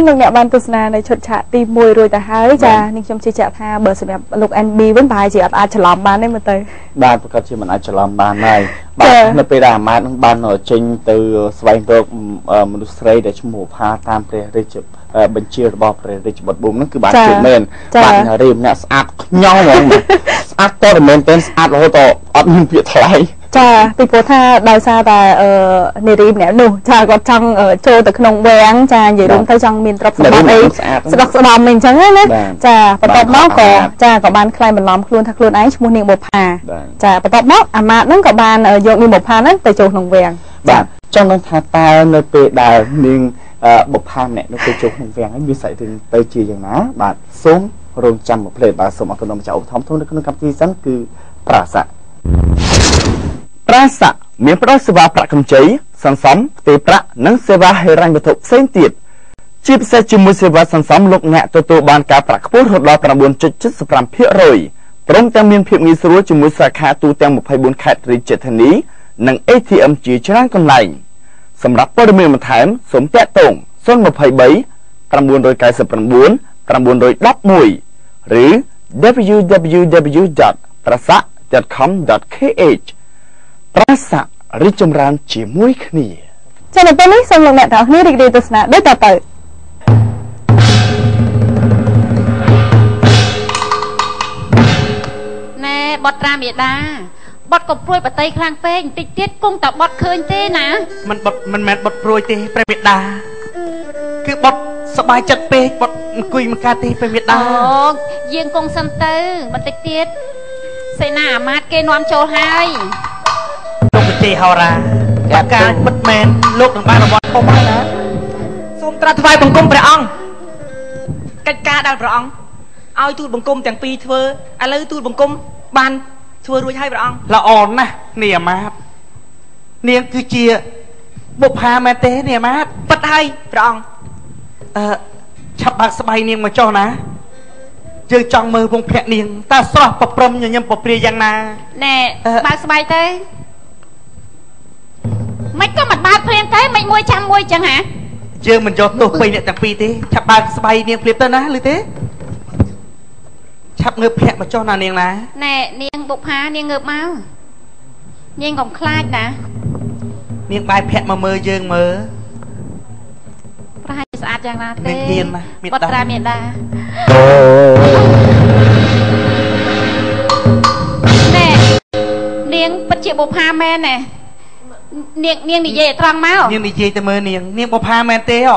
នលោកអ្នកបានទស្សនានៅឈុតឆាកទី1រួចទៅហើយចានេះខ្ញុំជឿជាក់ថាបើសម្រាប់លោក NB វិញប្រហែលជាអត់អាចច្រឡំបានទេមើលទៅបាទប្រកាសជាមិនអាចច្រឡំបានហើយបាចា៎ទនៅពេលដែលអាម៉ាតនឹងបានចេញទៅស្វែងរកអឺមនុស្សស្រីដែលឈ្មោះផាតាមព្រះរាជអឺបញ្ជារបស់ព្រះរាជបុត្រប៊ុំហ្នឹងគឺបានចា៎ជឿមែនចា៎បាទនារីម្នាក់ស្អាតខ្ញោហ្មងស្អាតតតែមែនទែនស្អាតរហូតដល់អត់មានពាក្យថ្លៃ ចាពីព្រោះថាដោយសារតែអឺនារីម្នាក់នោះចាគាត់ចង់អឺចូលទៅក្នុងវាំងចានិយាយរួមទៅចង់មានទ្រព្យសម្បត្តិអីស្អាតស្ដុកស្ដំអីអញ្ចឹងណាបាទចាបន្ទាប់មកក៏បាទចាក៏បានខ្លែងបន្លំខ្លួនថាខ្លួនឯងឈ្មោះនាងបុប្ផាបាទចាបន្ទាប់មកអាម៉ាតហ្នឹងក៏បានអឺយកនាងបុប្ផាហ្នឹងទៅចូលក្នុងវាំងបាទចង់នឹងថាតើនៅពេលដែលនាងអឺបុប្ផាម្នាក់នោះទៅចូលក្នុងវាំងហើយវាសាច់រឿងទៅជាយ៉ាងណាបាទសូមរងចាំមួយភ្លេតបាទសូមអរគុណដល់ម្ចាស់ឧបត្ថម្ភធំនៅក្នុងកម្មវិធីសិនគឺប្រាស័ក ប្រាស័កមានផ្ដល់សេវាប្រាក់កម្ចីសន្សំផ្ទេរប្រាក់និងសេវាហិរញ្ញវត្ថុផ្សេងទៀតជាពិសេសជាមួយសេវាសន្សំលោកអ្នកទទួលបានការប្រាក់ខ្ពស់រហូតដល់9.75%ព្រមទាំងមានភាពងាយស្រួលជាមួយសាខាទូទាំង24ខេត្តរាជធានី និង ATM ជាច្រើនកន្លែងសម្រាប់ព័ត៌មានបន្ថែមសូមតាក់ទង023 999 911ឬ www.prasak.com.kh ប្រាសារីកចម្រើនជាមួយគ្នា ចានៅពេលនេះសូមលោកអ្នកទាំងអស់គ្នារីករាយទស្សនាដូចតទៅ ណែបត់ត្រាមេដាបត់ក៏ព្រួយបតីខ្លាំងពេកបន្តិចទៀតគង់តែបត់ឃើញទេណា មិនបត់មិនមែនបត់ព្រួយទេព្រះមេដា គឺបត់សบายចិត្តពេកបត់អង្គុយមកកាទេព្រះមេដា អូយើងគង់សិនទៅបន្តិចទៀតសេនាអាមាតគេនាំចូលហើយ លោកវិទេហោរាកាការបិទមែនលោកនឹងបានរង្វាន់ធំហើយណាសូមត្រាស់ថ្វាយបង្គំព្រះអង្គកិច្ចការដែលព្រះអង្គឲ្យទូតបង្គំទាំងពីរធ្វើឥឡូវទូតបង្គំបានធ្វើរួចហើយព្រះអង្គល្អណាស់នាងអាមាតនាងគឺជាបុប្ផាមែនទេនាងអាមាតពិតហើយព្រះអង្គអឺឆាប់បើកស្បៃនាងមកចុះណាយើងចង់មើលវងភ័ក្រនាងតើស្រស់ប្រព្រឹមញញឹមប្រព្រាយ៉ាងណាណែអឺបើកស្បែកទៅ មិនក៏មិនបើកព្រាមទៅមិនមួយចាំមួយចឹងហ៎យើងមិនយកទោសពេញអ្នកទាំងពីរទេឆាប់បើកស្បៃនាងភ្លាមទៅណាឬទេឆាប់ងើបភ្នាក់មកចុះណានាងណាណែនាងបុប្ផានាងងើបមកនាងកុំខ្លាចណានាងបែរភ្នាក់មកមើលយើងមើលប្រហែលជាស្អាតយ៉ាងណានាទេងហ៊ានណាមេដាបត់ត្រាមេដាណែនាងពិតជាបុប្ផាមែនណែ នាងនាងនិយាយឲ្យត្រង់មកនាងនិយាយទៅមើលនាងនាងបុផាមែនទេអ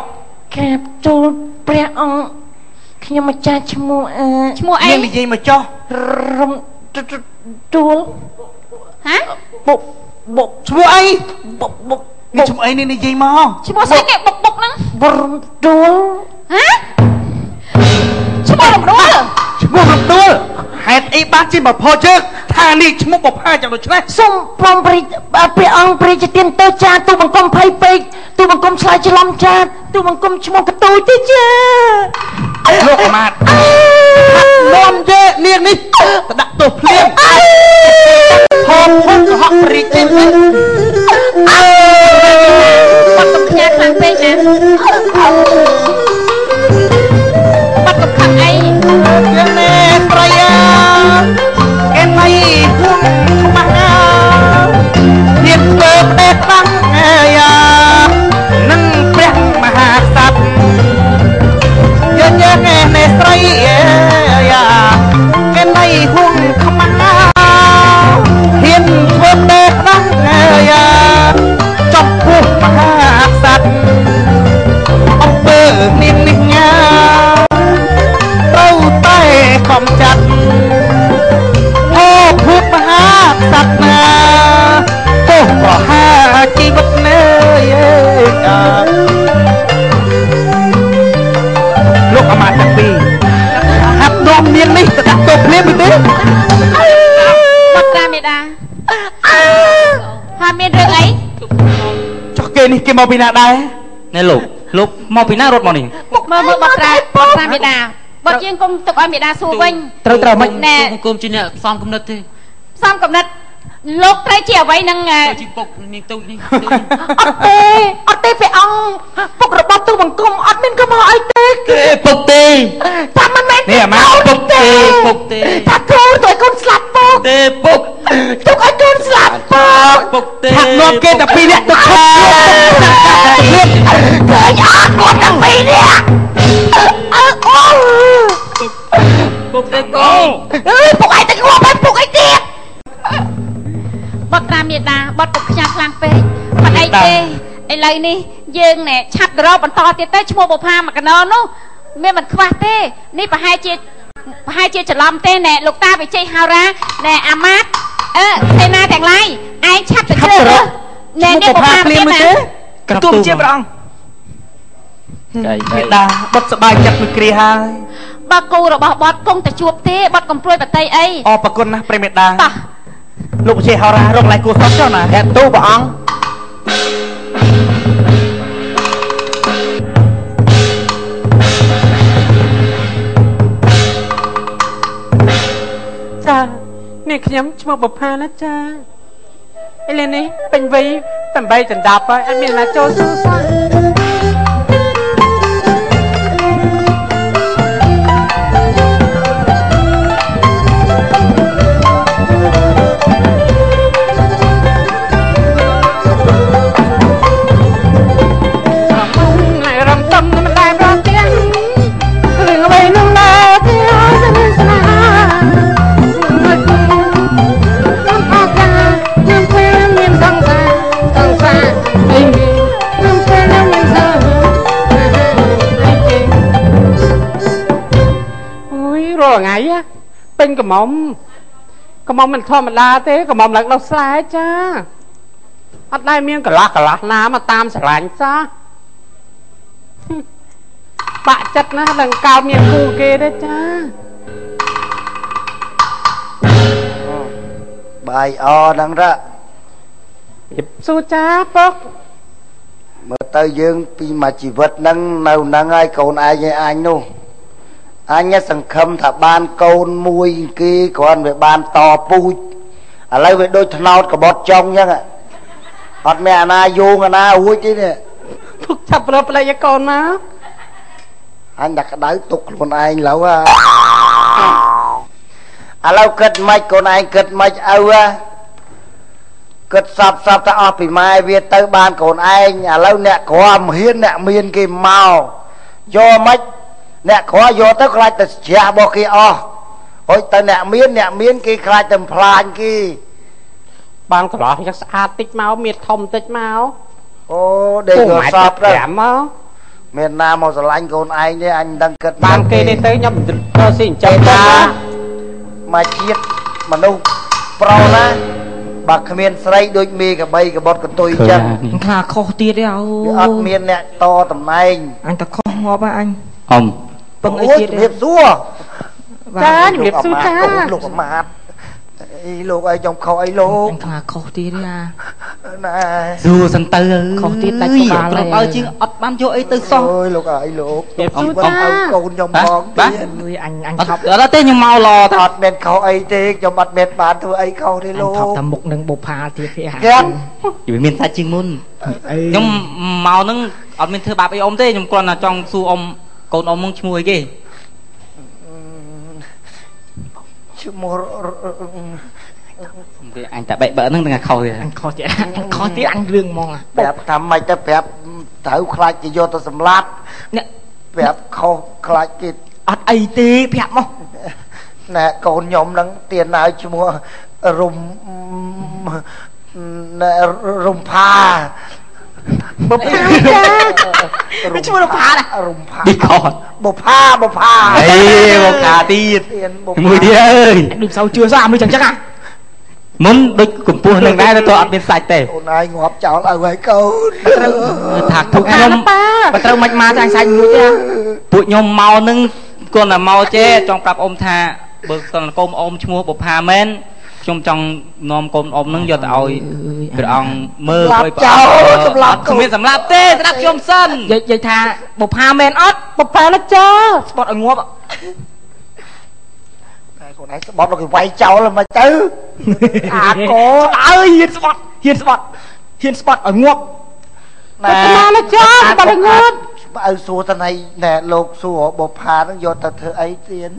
ក្រាបទូលព្រះអង្គខ្ញុំម្ចាស់ឈ្មោះអឺឈ្មោះអីនាងនិយាយមកចុះរំទូលហ៎បុកបុកឈ្មោះអីបុកបុកនេះឈ្មោះអីនាងនិយាយមកឈ្មោះស្អីគេបុកបុកហ្នឹងបរំទូលហ៎ឈ្មោះរំដួលឈ្មោះរំដួលហេតុអីបានជាមកផោជើង ថានាងឈ្មោះបុផាយ៉ាងដូច្នេះសូមព្រមព្រះព្រះអង្គព្រះជាទានទៅចាទូបង្គំភ័យពេកទូបង្គំឆ្លើយច្រឡំចាទូបង្គំឈ្មោះកទូយទេចាលោកអាមាតនាំយេនាងនេះទៅដាក់ទោសភ្លាមហមហុកកុហកព្រីចេញវិ គេនេះគេមកពីណាដែរណែលោកលោកមកពីណារត់មកនេះមើលមើលបាត់ត្រាបាត់ត្រាមេដាបាត់យើងគង់ទុកឲ្យមេដាសួរវិញត្រូវត្រូវមិនណែលោកគុំជាអ្នកផ្សំគំនិតទេផ្សំកំណត់ លោកត្រូវជាអ្វីនឹងអឺទៅជីពុកនាងទូចនេះទូចនេះអត់ទេអត់ទេព្រះអង្គពុករបស់ទូបង្គំអត់មានកំហុសអីទេពុកទេថាមិនមែននេះអាម៉ាពុកទេពុកទេថាគ្រូទៅឲ្យកូនស្លាប់ពុកទេពុកទុកឲ្យកូនស្លាប់ពុកពុកទេថានាំគេតែពីរនាក់ទៅឈប់ឃើញអត់គាត់ទាំងពីរនាក់អើអូពុកទេកូន ខ្ញាស់ខ្លាំងពេកមិនអីទេឥឡូវនេះយើងណែឆាប់ទៅរកបន្តទៀតទៅឈ្មោះបុផាមកកណោនោះមានមិនខ្វះទេនេះប្រហែលជាប្រហែលជាច្រឡំទេណែលោកតាវិជ័យហោរាណែអាម៉ាត់អឺសេនាទាំងឡាយឯងឆាប់ទៅជ្រើសរើសណែនេះបុផាភ្លាមទៀតមើលណាទេក្របទូទូមជាព្រះអង្គកៃមេដាបត់សបាយចិត្តមួយគ្រាហើយបើគូរបស់បត់គង់តែជួបទេបត់កំព្រួយបតីអីអរប្រគុណណាស់ព្រះមេដាតោះ លោកវិជ័យហោរារកឡៃគួរសពចុះណាតែទូព្រះអង្គចានេះខ្ញុំឈ្មោះបុប្ផាណាចាឥឡូវនេះពេញវ័យ8ដណ្ដប់ហើយអត់មានណាចូលសួរសោះ ពេញកំមុំកំមុំមិនធម្មតាទេកំមុំឡើងដោះស្លែចាអត់ដែលមានកន្លះកន្លះណាមកតាមស្រឡាញ់សោះបាក់ចិត្តណាស់ដល់កោតមានគូគេទេចាបាយអហ្នឹងរ៉ជិបសួរចាពុកមើលទៅយើងពីមួយជីវិតហ្នឹងនៅហ្នឹងហើយកូនឯងឯអញនោះ អញសង្ឃឹមថាបានកូនមួយគេគ្រាន់វាបានតពូជឥឡូវវាដូចថ្នោតកបត់ចុងអញ្ចឹងអត់មានអាណាយោងអាណារួចទេនេះពុកចាប់ប្រប្លែកឲ្យកូនមកអញដាក់ក្តៅទុកខ្លួនឯងឡូវហ่าឥឡូវគិតមិនកូនឯងគិតមិនឪហ่าគិតសពសពទៅអស់ពីម៉ែវាទៅបានកូនឯងឥឡូវអ្នកក្រមហ៊ានអ្នកមានគេមកយកមិន អ្នកក្រយកទៅខ្លាចទៅជ្រះរបស់គេអស់ហុយទៅអ្នកមានអ្នកមានគេខ្លាចទៅផ្លាញគេបានកន្លោះយ៉ាងស្អាតតិចមកមានធំតិចមកអូដេកយកសពទៅ5មកមានណាមកស្រឡាញ់កូនឯងទេអញមិនដឹងគិតបានគេទេទៅខ្ញុំទៅស៊ីអញ្ចឹងចេតាតាមកជាតិមនុស្សប្រុសណាបើគ្មានស្រីដូចមេកបីកបុតកន្ទុយអញ្ចឹងខ្លាខុសទៀតទេអូវាអត់មានអ្នកតតំណែងអញតខុសងាប់ហើយអញអ៊ំ ពឹងអីអូយទៀតជំរាបសួរចាជំរាបសួរចាលោកអាម៉ាតអីលោកអីខ្ញុំខុសអីលោកអញខ្លាខុសទៀតទេអាណែសួរសិនទៅខុសទៀតដាច់ក្បាលក្របឲ្យជាងអត់បានយកអីទៅសោះអូយលោកអីលោកជំរាបសួរបងចាឲ្យកូនខ្ញុំបាទផងបាទទៀតអើយអញអញអត់ថប់អត់ទេខ្ញុំមកឡតអត់មានខុសអីទេខ្ញុំអត់មានបានធ្វើអីខុសទេអញលោកថប់តែមុខនឹងបុផាទៀតទេអាទៀតវាមានសាច់ជាងមុនខ្ញុំមកហ្នឹងអត់មានធ្វើបាបអីអ៊ំទេខ្ញុំគ្រាន់តែចង់សួរអ៊ំ កូនអ៊ំហ្នឹងឈ្មោះអីគេឈ្មោះវាអញតែបែកបើហ្នឹងនឹងខុសទេអញខុសទៀតអញខុសទៀតអញរឿងហ្មងអាប្រាប់ថាម៉េចទៅប្រាប់ត្រូវខ្លាចគេយកទៅសម្លាប់អ្នកប្រាប់ខុសខ្លាចគេអត់អីទេប្រាប់មកណែកូនខ្ញុំហ្នឹងទៀនឲ្យឈ្មោះរុំណែរុំផា បុប្ផាចារុំឈ្មោះរុំផារុំផាឌីខតបុផាបុផាអេមកខាទៀតទៀនបុមួយទៀតអើយអញដូចសូវជឿសោះអាមនុស្សចឹងចឹងអាមុនដូចកម្ពស់នឹងដែរទៅអត់មានសាច់ទេអូនឯងងាប់ចោលឲ្យហើយកូនថាពួកខ្ញុំបើត្រូវមិនមកចាញ់សាច់មួយទេពួកខ្ញុំមកនឹងគាត់តែមកចេះចង់ប្រាប់អ៊ំថាបើសិនកូនអ៊ំឈ្មោះបុផាមែន ខ្ញុំចង់នាំកូនអ៊ំនឹងយកទៅឲ្យព្រះអង្គមើលសម្លាប់ចោលសម្លាប់គ្មានសម្លាប់ទេស្ដាប់ខ្ញុំសិននិយាយនិយាយថាបុផាមែនអត់បុប្ផាណាចាស្ពតឲ្យងាប់តែកូនឯងស្បត់ដល់គេវាយចោលមិនទៅអាកូអើយហ៊ានស្បត់ហ៊ានស្បត់ហ៊ានស្បត់ឲ្យងាប់ណណែមកណាចាបាត់ងើបបើសួរតណៃណែលោកសួរបុផានឹងយកទៅធ្វើអីទៀត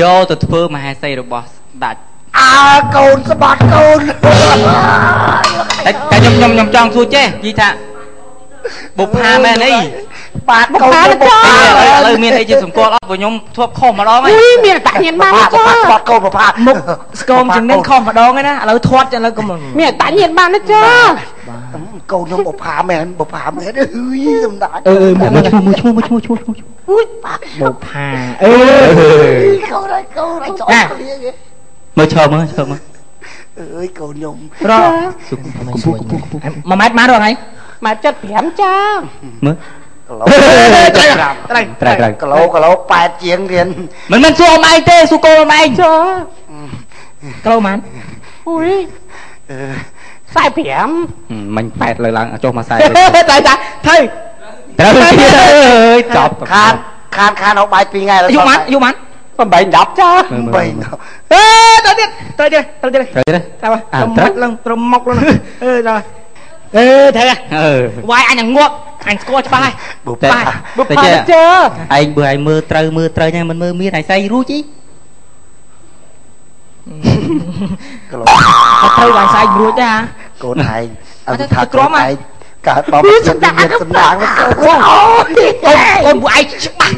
យកទៅធ្វើមហាសីរបស់ស្ដេច អើកូនស្បាត់កូនតែតែខ្ញុំខ្ញុំខ្ញុំចង់សួរចេះនិយាយថាបុប្ផាមែនអីបាទកូនបុប្ផាឥឡូវឥឡូវមានអីជាសម្គាល់អត់ព្រោះខ្ញុំធ្លាប់ខុសម្ដងហើយអុយមានតាញៀនបានបាណាទចាបាត់ស្បាត់កូនបុផាមុខស្គមជាងនេះខុសម្ដងឯណាឥឡូវធាត់ឥឡូវកុំមានតាញៀនបានណាចាកូនខ្ញុំបុផាមែនបុផាមែនអើយសំដាច់អឺមួយឈ្មោះមួយឈ្មោះមួយឈ្មោះឈ្មោះឈ្មោះអុយបាត់បុផាអឺកូនហើយកូនហើយចោលគ្នា មើលឈរមើលឈរមើលអើយកូនខ្ញុំរកកំពុះកំពុះកំពុះមួយម៉ែត្របានរកហើយមក75ចាមើលគីឡូត្រូវត្រូវត្រូវត្រូវគីឡូគីឡូ8ជាងរៀនមិនមែនសួរអមឯងទេសួរកូនអមឯងចាគីឡូម៉ានអុយអឺ45មិញប៉ែតលើឡើងចុះមកខ្សែត្រូវតែត្រូវត្រូវទៀតអើយចប់ខានខានខានអស់បាយ2ថ្ងៃយូរម៉ានយូរម៉ាន 8 10ចា8 10អេទៅទៀតទៅទៀតទៅទៀតទៅទៀតទៅត្រឹមឡើងត្រឹមមកឡើងអឺដល់អឺត្រូវហ៎វាយអញនឹងងាប់អញស្គាល់ច្បាស់ហើយបើប៉ះបើប៉ះជើឯងបើឯងមើលត្រូវមើលត្រូវហ្នឹងមិនមើលមានឯងស្អីរួចអីក្លោត្រូវឯងស្អីរួចទេអាកូនឯងអត់ថាក្រមឯង កើតមកមានសំណាងមានសំណាងមកកូនអូកូនពួកឯងច្បាស់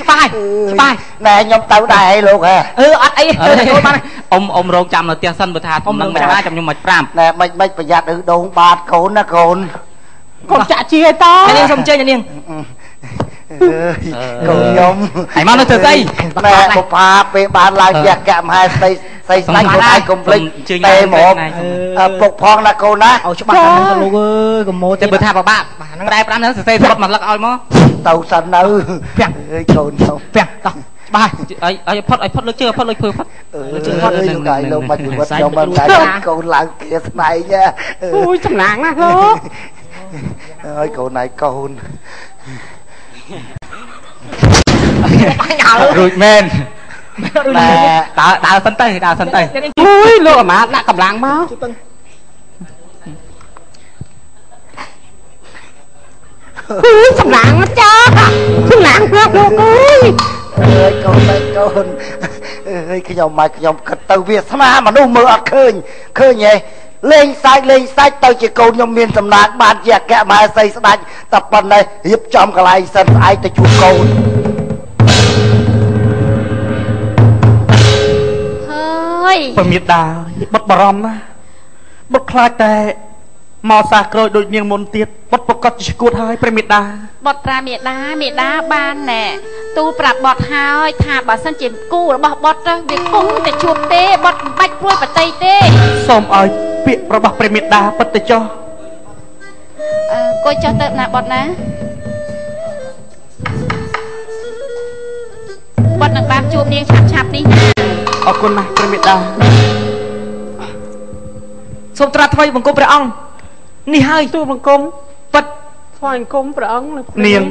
ច្បាស់ហើយច្បាស់ណែខ្ញុំទៅដែរអីលោកហ៎អឺអត់អីទៅទៅបានអ៊ំអ៊ំរងចាំនៅផ្ទះសិនបើថាធំនឹងមិនបានចាំខ្ញុំមិនប្រាប់ណែមិនមិនប្រយ័ត្នឬដងបាតកូនណាកូនកុំចាក់ជាតហើយនាងសុំជើញនាងអើយ កូនខ្ញុំឯងមកនៅធ្វើស្អីណែបុផាពេលបានឡើងផ្ទះកៈមហាស្ដីស្ដីស្ដាច់ខ្លួនឯងកុំភ្លេចទេហ្មងអើពុកផងណាកូនណាឲ្យច្បាស់តាមទៅលោកអើយកុំម៉ូតែបើថាបបាក់បាទហ្នឹងដែរ5ហ្នឹងសរសេរស្រុតមកលឹកឲ្យមកទៅសិននៅអើយកូនខ្ញុំពាក់តោះច្បាស់អីអីផុតអីផុតលើជើផុតលើភើផុតអឺលោកកាយលោកបាច់ជីវិតខ្ញុំមិនដែរកូនឡើងគៀស្នែងអុយសំណាងណាលោកហើយកូនឯងកូន រួចមែនណែដើរដើរសិនទៅដើរសិនទៅអុយលោកអាម៉ាដាក់កម្លាំងមកអុយសំណាងណាចាសំណាងណាលោកអើយអើយកូនឯងកូនអើយខ្ញុំមកខ្ញុំគិតទៅវាស្នាមនុស្សមើលអត់ឃើញឃើញហ៎ លេងសាច់លេងសាច់ទៅជាកូនខ្ញុំមានសំណាងបានជាអគ្គមហេសីស្ដាច់តែប៉ុណ្ណេះរៀបចំកន្លែងសិនស្អែកទៅជួបកូនហើយពមេដាបត់បារម្ភណាបត់ខ្លាចតែមកសាក្រូចដូចនាងមុនទៀតបត់ប្រកាសជាឈួតហើយព្រះមេដាបតត្រាមេដាមេដាបានណែទូប្រាប់បតហើយថាបើសិនជាគូរបស់បតទៅវាគង់តែជួបទេបតមិនបាច់ព្រួយបតីទេសូមឲ្យ ពាក្យរបស់ព្រះមេដាពិតទៅចុះអឺកុយចុះទៅណាបតណាបតនឹងបានជួបនាងឆាប់ឆាប់ៗនេះណាអរគុណណាស់ព្រះមេដាសូមត្រាស់ថ្មីបង្គំព្រះអង្គនេះហើយទូបង្គំពិតថ្វាយបង្គំព្រះអង្គលោកព្រះនាង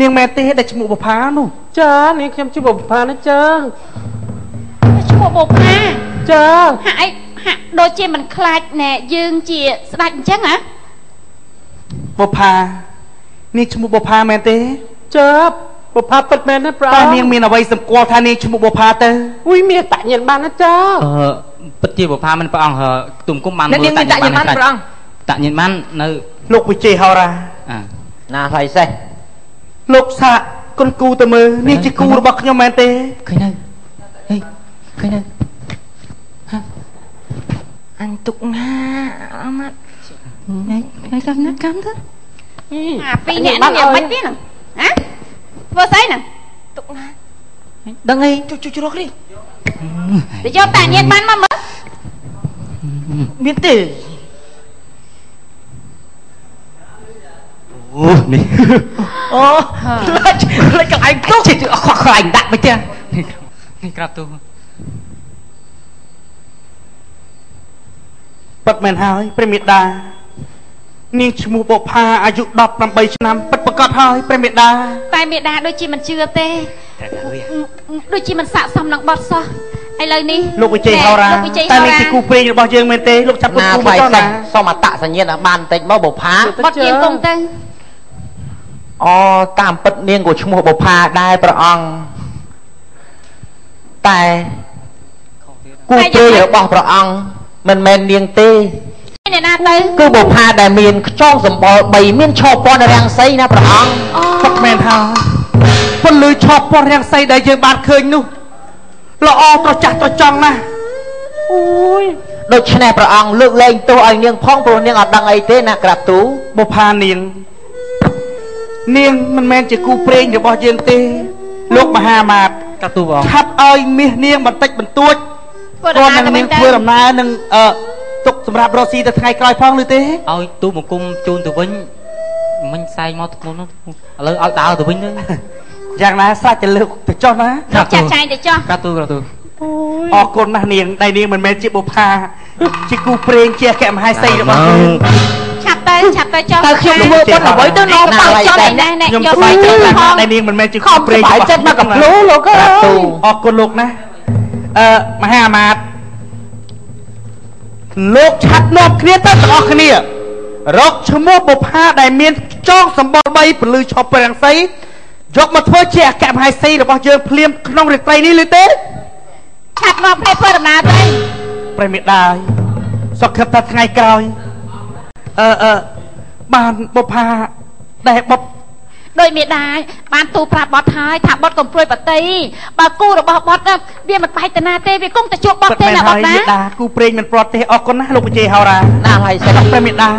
នាងមែនទេដែលឈ្មោះបុផានោះចានាងខ្ញុំជួបបុផាណាចាឈ្មោះបុផាចាហាក់អី ហាក់ដូចជាមិនខ្លាចណែយើងជាស្ដេចអញ្ចឹងហ៎បុផានាងឈ្មោះបុផាមែនទេចាបុផាពិតមែនណាព្រះតើអង្គនាងមានអ្វីសម្គាល់ថានាងឈ្មោះបុផាទៅអុយមានតាញៀនបានណាចាអឺពិតជាបុផាមិនព្រះអង្គទុំគុំបានអ្នកនាងមានតាក់ញ៉ាំបានព្រះអង្គតាក់ញ៉ាំបាននៅលោកវិជ័យហោរាអាណាថ្លៃសេះលោកសាកគុនគូទៅមើលនេះជាគូរបស់ខ្ញុំមែនទេឃើញនៅហេឃើញនៅ អញទុកណាអមាត់ហេចាំណាកម្មទៅអាពីរនាក់នេះយ៉ាងម៉េចទៀតហ្នឹងហ៎ធ្វើស្អីហ្នឹងដឹងអីជួយជួយរកនេះទៅយកតាញៀនបានមកមើលមានទេអូនេះអូលេចលេចកន្លែងទុកជិះអស់ខ្លាញ់ដាក់មិនទេនេះក្រាបទូ ពិតមែនហើយព្រះមេដានាងឈ្មោះបុផាអាយុ18ឆ្នាំពិតប្រកបហើយព្រះមេដាតែមេដាដូចជាមិនជឿទេដូចជាមិនស័កសមនឹងបត់សោះឥឡូវនេះលោកវិជ័យហោរាលោកវិជ័យតែហោនេះរាជាគូព្រេងរបស់យើងមែនទេលោកចាប់ពុតណាគូថ្មកលៃចោះសេណាះសូមអត្តសញ្ញាណបានបន្តិចមកបុផាបត់ជាងកងទៅអូតាមពិតនាងក៏ឈ្មោះបុផាដែរព្រះអង្គតែគូព្រេងរបស់ព្រះអង្គ មិនមែននាងទេអ្នកណាទៅគឺបុផាដែលមានខ្យងសម្បល់3មានឈោពណ៌រាំងសីណាព្រះអង្គពុកមែនហើយពលលឺឆប់ពណ៌រាំងសីដែលយើងបានឃើញនោះល្អត្រចះត្រចង់ណាស់អូយដូច្នេះព្រះអង្គលើកលែងទោសឲ្យនាងផងព្រោះនាងអត់ដឹងអីទេណាក្រាបទូលបុផានាងនាងមិនមែនជាគូព្រេងរបស់យើងទេ លោកមហាមាតកាទូបងឆាប់ឲ្យមាសនាងបន្តិចបន្តួច ធ្វើព្រោះដំណើនឹងរទៅនាវិញងទៅធ្វើដំណើរនឹងអឺទុកសម្រាប់រកស៊ីទៅថ្ងៃក្រោយផងឬទេឲ្យទូបង្គំជូនទៅវិញមិញសែងមកធ្ងន់នោះឥឡូវឲ្យដើរទៅវិញទៅយ៉ាងណាស្រេចតែលើកទៅចុះណាលោកចាស់ចាយទៅចុះកាទូកាទូអរគុណណាស់នាងដែលនាងមិនមែនជាបុផាជាគូព្រេងជាអគ្គមហេសីរបស់យើងឆាប់ទៅឆាប់ទៅចុះតើខ្ញុំធ្វើប៉ុនអ្វីទៅនោមបោតើកចុះចុះនេះនេះខ្ញុំយកសប្បាយចិត្តណាស់ផងដែលនាងមិនមែនជាខគូំព្រេងសប្បាយចិត្តមកកំភ្លូលោកអើក្រាបទូយអរគុណលោកណាស់ អឺមហាអាមាត្យលោកឆាត់នាំគ្នាទៅទាំងអស់គ្នារកឈ្មោះបុផាដែលមានចងសម្បល់3ពលឺឈប់ប្រាំងសីយកមកធ្វើជាអគ្គមហេសីរបស់យើងភ្លាមក្នុងរាត្រីនេះឬទេឆាប់នាំគ្នាធ្វើដំណើរទៅព្រះមេដាយសុខខិតថាថ្ងៃក្រោយអឺអឺបានបុផាដែលបុប ដោយមេដាយបានទូប្រាប់បត់ហើយថាបត់កំព្រួយបតីបើគូរបស់បត់ណាវាមិនបែកទៅណាទេវាគង់តែជួបបត់ទេណាបត់ណាមេដាគូព្រេងមិនប្រត់ទេអរគុណណាស់លោកវិជ័យហោរាណាស់ហើយសេះព្រះមេដា